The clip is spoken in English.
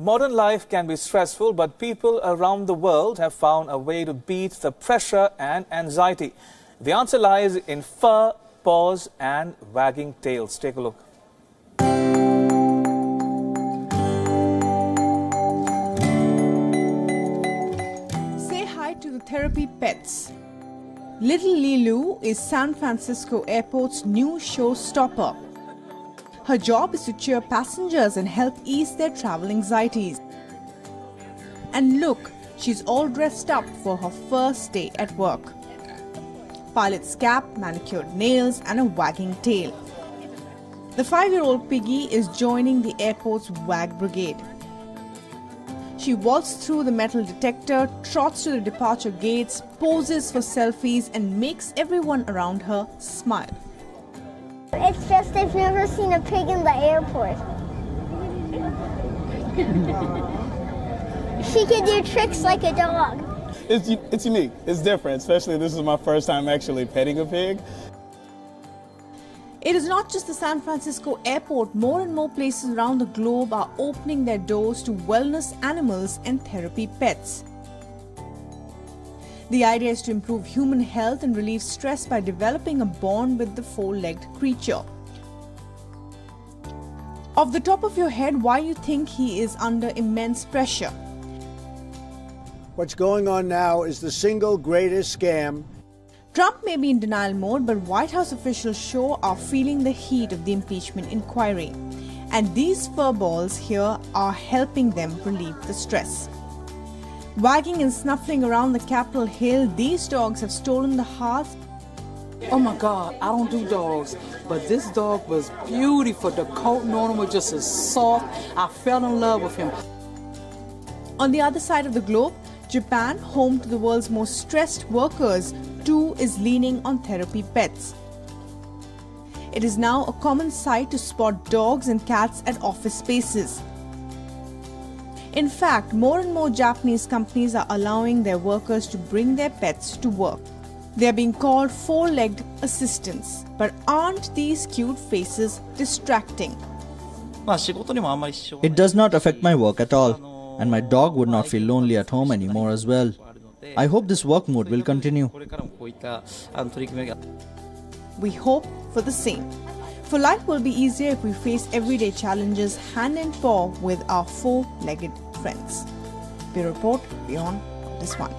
Modern life can be stressful, but people around the world have found a way to beat the pressure and anxiety. The answer lies in fur, paws, and wagging tails. Take a look. Say hi to the therapy pets. Little LiLou is San Francisco Airport's new showstopper. Her job is to cheer passengers and help ease their travel anxieties. And look, she's all dressed up for her first day at work. Pilot's cap, manicured nails, and a wagging tail. The five year old piggy is joining the airport's WAG brigade. She waltzes through the metal detector, trots to the departure gates, poses for selfies, and makes everyone around her smile. It's just they've never seen a pig in the airport. she can do tricks like a dog. It's, it's unique. It's different, especially this is my first time actually petting a pig. It is not just the San Francisco airport, more and more places around the globe are opening their doors to wellness animals and therapy pets. The idea is to improve human health and relieve stress by developing a bond with the four legged creature. Off the top of your head, why you think he is under immense pressure? What's going on now is the single greatest scam Trump may be in denial mode, but White House officials show are feeling the heat of the impeachment inquiry. And these furballs here are helping them relieve the stress. Wagging and snuffling around the Capitol Hill, these dogs have stolen the hearts. Oh my God, I don't do dogs, but this dog was beautiful. The coat on him was just as soft. I fell in love with him. On the other side of the globe, Japan, home to the world's most stressed workers, too is leaning on therapy pets. It is now a common sight to spot dogs and cats at office spaces. In fact, more and more Japanese companies are allowing their workers to bring their pets to work. They are being called four legged assistants. But aren't these cute faces distracting? It does not affect my work at all, and my dog would not feel lonely at home anymore as well. I hope this work mode will continue. We hope for the same. For life will be easier if we face everyday challenges hand in paw with our four legged friends. Bureau Report Beyond this one.